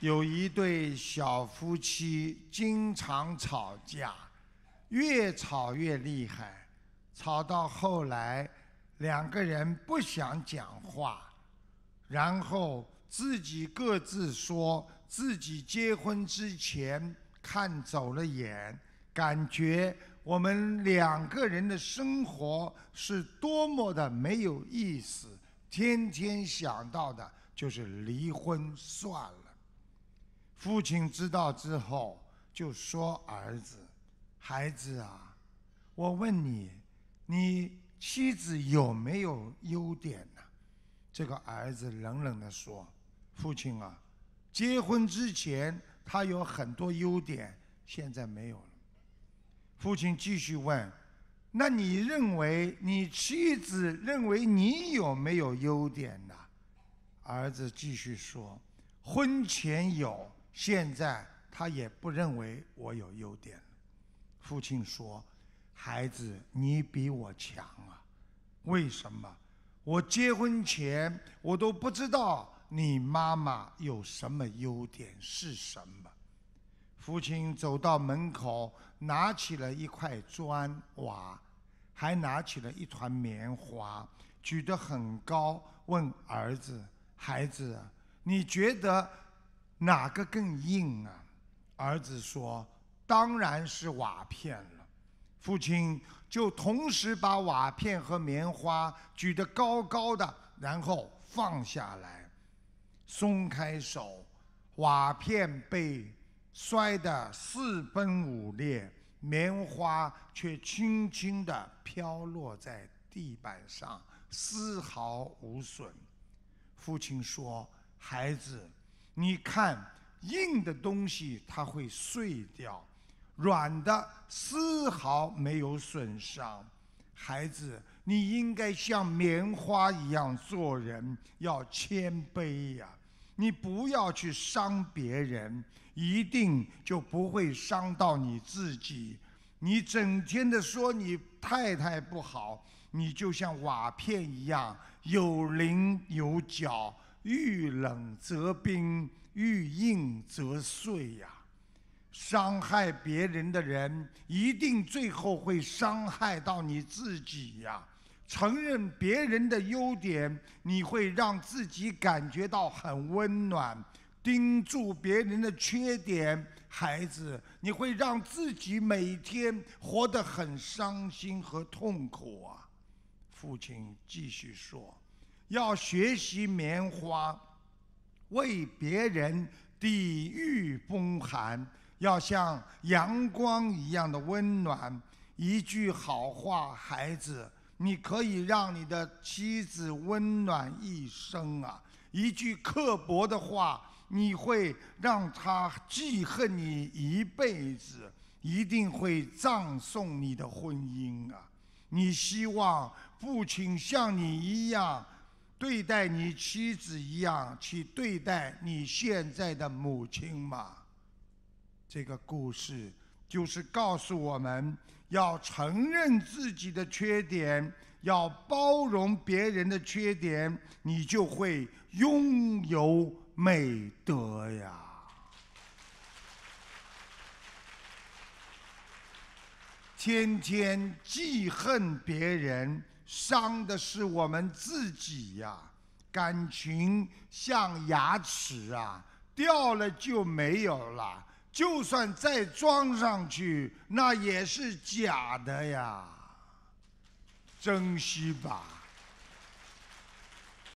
有一对小夫妻经常吵架，越吵越厉害，吵到后来两个人不想讲话，然后自己各自说自己结婚之前看走了眼，感觉我们两个人的生活是多么的没有意思，天天想到的就是离婚算了。父亲知道之后，就说：“儿子，孩子啊，我问你，你妻子有没有优点呢？”这个儿子冷冷地说：“父亲啊，结婚之前他有很多优点，现在没有了。”父亲继续问：“那你认为你妻子认为你有没有优点呢？”儿子继续说：“婚前有。”现在他也不认为我有优点。父亲说：“孩子，你比我强啊！为什么？我结婚前我都不知道你妈妈有什么优点是什么。”父亲走到门口，拿起了一块砖瓦，还拿起了一团棉花，举得很高，问儿子：“孩子，你觉得？”哪个更硬啊？儿子说：“当然是瓦片了。”父亲就同时把瓦片和棉花举得高高的，然后放下来，松开手，瓦片被摔得四分五裂，棉花却轻轻地飘落在地板上，丝毫无损。父亲说：“孩子。”你看，硬的东西它会碎掉，软的丝毫没有损伤。孩子，你应该像棉花一样做人，要谦卑呀。你不要去伤别人，一定就不会伤到你自己。你整天的说你太太不好，你就像瓦片一样，有棱有角。遇冷则冰，遇硬则碎呀！伤害别人的人，一定最后会伤害到你自己呀！承认别人的优点，你会让自己感觉到很温暖；盯住别人的缺点，孩子，你会让自己每天活得很伤心和痛苦啊！父亲继续说。要学习棉花，为别人抵御风寒；要像阳光一样的温暖。一句好话，孩子，你可以让你的妻子温暖一生啊！一句刻薄的话，你会让她记恨你一辈子，一定会葬送你的婚姻啊！你希望父亲像你一样？对待你妻子一样去对待你现在的母亲吗？这个故事就是告诉我们要承认自己的缺点，要包容别人的缺点，你就会拥有美德呀。天天记恨别人。伤的是我们自己呀，感情像牙齿啊，掉了就没有了，就算再装上去，那也是假的呀，珍惜吧。